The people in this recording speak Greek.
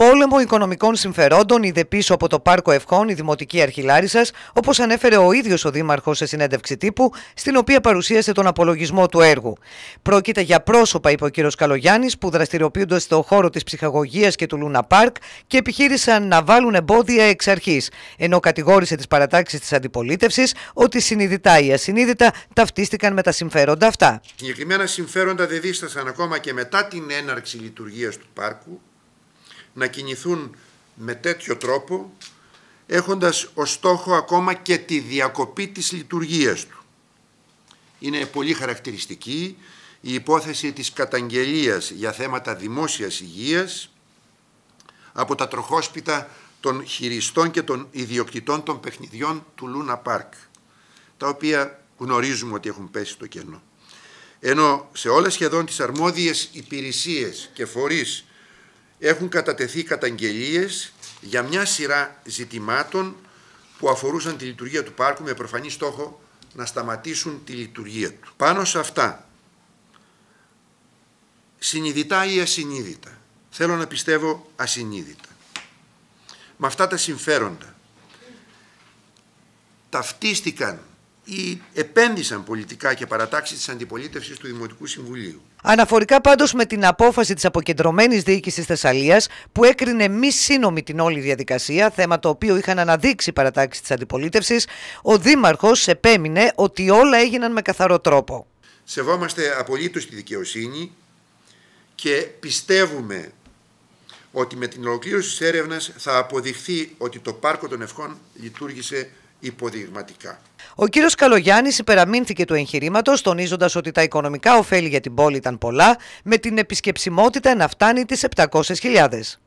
Πόλεμο οικονομικών συμφερόντων είδε πίσω από το Πάρκο Ευχών η Δημοτική Αρχή Λάρισας, όπως ανέφερε ο ίδιος ο Δήμαρχος σε συνέντευξη τύπου, στην οποία παρουσίασε τον απολογισμό του έργου. Πρόκειται για πρόσωπα, είπε ο κ. Καλογιάννης, που δραστηριοποιούνται στο χώρο της ψυχαγωγίας και του Λούνα Πάρκ και επιχείρησαν να βάλουν εμπόδια εξ αρχής, ενώ κατηγόρησε τις παρατάξεις της αντιπολίτευσης ότι συνειδητά ή ασυνείδητα ταυτίστηκαν με τα συμφέροντα αυτά. Συγκεκριμένα συμφέροντα δεν δίστασαν ακόμα και μετά την έναρξη λειτουργίας του πάρκου να κινηθούν με τέτοιο τρόπο έχοντας ως στόχο ακόμα και τη διακοπή της λειτουργίας του. Είναι πολύ χαρακτηριστική η υπόθεση της καταγγελίας για θέματα δημόσιας υγείας από τα τροχόσπιτα των χειριστών και των ιδιοκτητών των παιχνιδιών του Λούνα Πάρκ, τα οποία γνωρίζουμε ότι έχουν πέσει στο κενό. Ενώ σε όλες σχεδόν τις αρμόδιες υπηρεσίες και φορείς έχουν κατατεθεί καταγγελίες για μια σειρά ζητημάτων που αφορούσαν τη λειτουργία του πάρκου με προφανή στόχο να σταματήσουν τη λειτουργία του. Πάνω σε αυτά, συνειδητά ή ασυνείδητα, θέλω να πιστεύω ασυνείδητα, με αυτά τα συμφέροντα, ταυτίστηκαν ή επένδυσαν πολιτικά και παρατάξεις της αντιπολίτευσης του Δημοτικού Συμβουλίου. Αναφορικά πάντως με την απόφαση της αποκεντρωμένης διοίκησης Θεσσαλίας που έκρινε μη σύνομη την όλη διαδικασία, θέμα το οποίο είχαν αναδείξει παρατάξεις της αντιπολίτευσης, ο Δήμαρχος επέμεινε ότι όλα έγιναν με καθαρό τρόπο. Σεβόμαστε απολύτως τη δικαιοσύνη και πιστεύουμε ότι με την ολοκλήρωση της έρευνας θα αποδειχθεί ότι το Πάρκο των Ευχών λειτουργήσε υποδειγματικά. Ο κύριος Καλογιάννης υπεραμείνθηκε του εγχειρήματος, τονίζοντας ότι τα οικονομικά ωφέλη για την πόλη ήταν πολλά, με την επισκεψιμότητα να φτάνει τις 700.000.